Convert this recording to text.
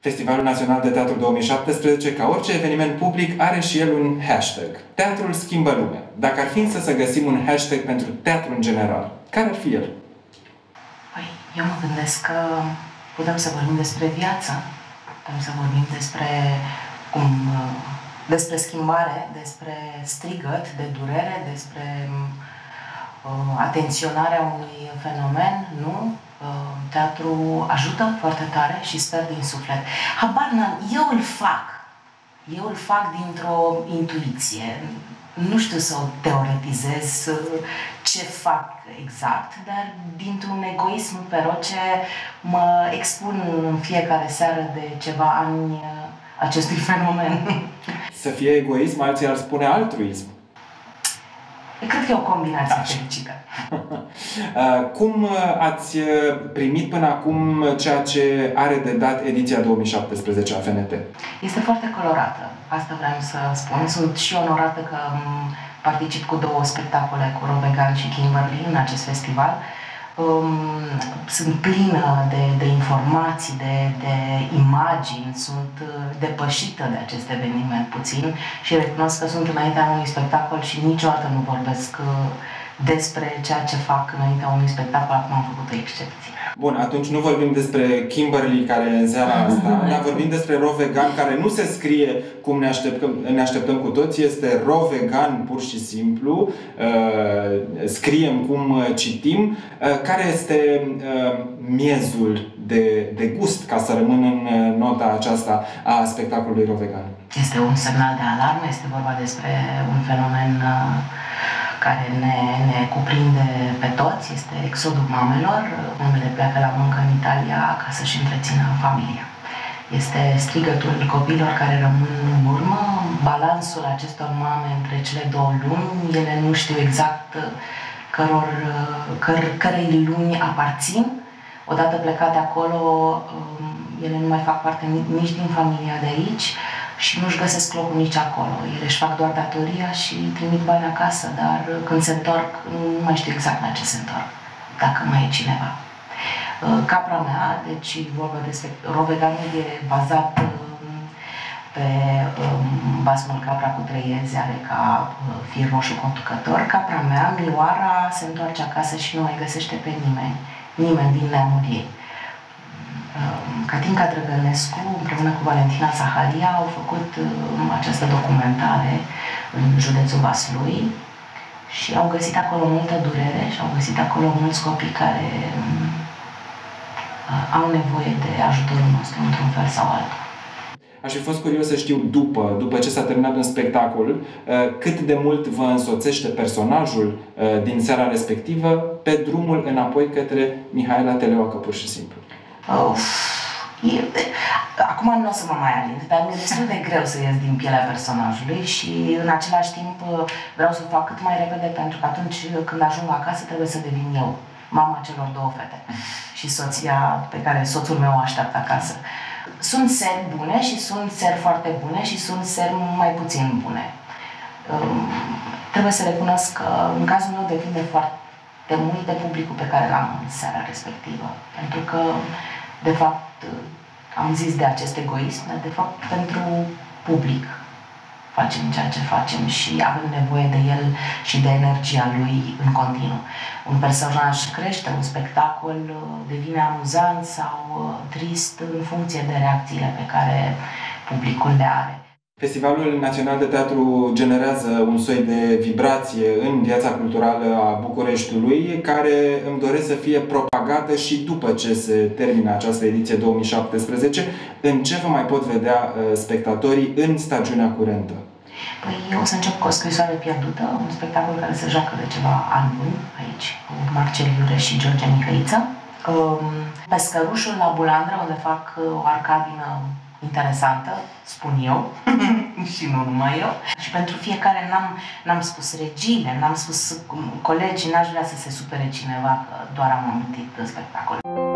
Festivalul Național de Teatru 2017, ca orice eveniment public, are și el un hashtag. Teatrul schimbă lumea. Dacă ar fi să, să găsim un hashtag pentru teatru în general, care ar fi el? Păi, eu mă gândesc că putem să vorbim despre viață, putem să vorbim despre cum despre schimbare, despre strigăt, de durere, despre uh, atenționarea unui fenomen, nu? Uh, teatru ajută foarte tare și sper din suflet. Habar n-am, eu îl fac. Eu îl fac dintr-o intuiție. Nu știu să o teoretizez uh, ce fac exact, dar dintr-un egoism feroce mă expun în fiecare seară de ceva ani uh, acestui fenomen. Să fie egoism, alții ar spune altruism. Cred că e o combinație da. fericită. Uh, cum uh, ați uh, primit până acum ceea ce are de dat ediția 2017 a FNT? Este foarte colorată. Asta vreau să spun. Sunt și onorată că um, particip cu două spectacole cu Robegan și Kimberly în acest festival um, sunt plină de, de informații, de, de imagini, sunt uh, depășită de acest eveniment puțin și recunosc că sunt înaintea unui spectacol și niciodată nu vorbesc uh, despre ceea ce fac înaintea unui spectacol, acum am făcut o excepție. Bun, atunci nu vorbim despre Kimberly care e în seara asta, dar vorbim despre Ro Vegan care nu se scrie cum ne așteptăm, ne așteptăm cu toți, este Ro Vegan pur și simplu, uh, scriem cum uh, citim. Uh, care este uh, miezul de, de gust, ca să rămân în uh, nota aceasta a spectacolului Ro Vegan? Este un semnal de alarmă, este vorba despre un fenomen uh, care ne, ne cuprinde pe toți, este exodul mamelor. Mamele pleacă la muncă în Italia ca să-și întrețină familia. Este strigătul copiilor care rămân în urmă, balansul acestor mame între cele două luni, ele nu știu exact căror, căr, cărei luni aparțin. Odată plecate acolo, um, ele nu mai fac parte nici din familia de aici, și nu-și găsesc locul nici acolo. Ele își fac doar datoria și trimit bani acasă, dar când se întorc, nu mai știu exact la ce se întorc, dacă mai e cineva. Uh, capra mea, deci vorba despre roveganul e bazat um, pe um, basmul capra cu trei iezi, are ca uh, fir roșu conducător. Capra mea, Mioara, se întoarce acasă și nu mai găsește pe nimeni, nimeni din neamul ei. Catinca Drăgănescu, împreună cu Valentina Zaharia, au făcut um, această documentare în județul Vaslui și au găsit acolo multă durere și au găsit acolo mulți copii care um, uh, au nevoie de ajutorul nostru într-un fel sau altul. Aș fi fost curios să știu după, după ce s-a terminat un spectacol, uh, cât de mult vă însoțește personajul uh, din seara respectivă pe drumul înapoi către Mihaela Teleoacă, pur și simplu. Uf, e, acum nu o să mă mai alind, dar mi-e destul de greu să ies din pielea personajului și în același timp vreau să o fac cât mai repede pentru că atunci când ajung acasă trebuie să devin eu mama celor două fete și soția pe care soțul meu o așteaptă acasă. Sunt seri bune și sunt seri foarte bune și sunt seri mai puțin bune. Um, trebuie să recunosc că în cazul meu depinde foarte mult de publicul pe care l-am în seara respectivă. Pentru că de fapt, am zis de acest egoism, dar de fapt pentru public facem ceea ce facem și avem nevoie de el și de energia lui în continuu. Un personaj crește, un spectacol devine amuzant sau trist în funcție de reacțiile pe care publicul le are. Festivalul Național de Teatru generează un soi de vibrație în viața culturală a Bucureștiului, care îmi doresc să fie propagată și după ce se termină această ediție 2017. În ce vă mai pot vedea uh, spectatorii în stagiunea curentă? Păi eu o să încep cu o scrisoare pierdută, un spectacol care se joacă de ceva ani buni aici, cu Marcel Iure și George Mihăiță. Um, Pescărușul la Bulandra, unde fac uh, o arcadină interesantă, spun eu, și nu numai eu. Și pentru fiecare n-am, n-am spus regine, n-am spus colegii, n-aș vrea să se supere cineva că doar am amintit spectacolul.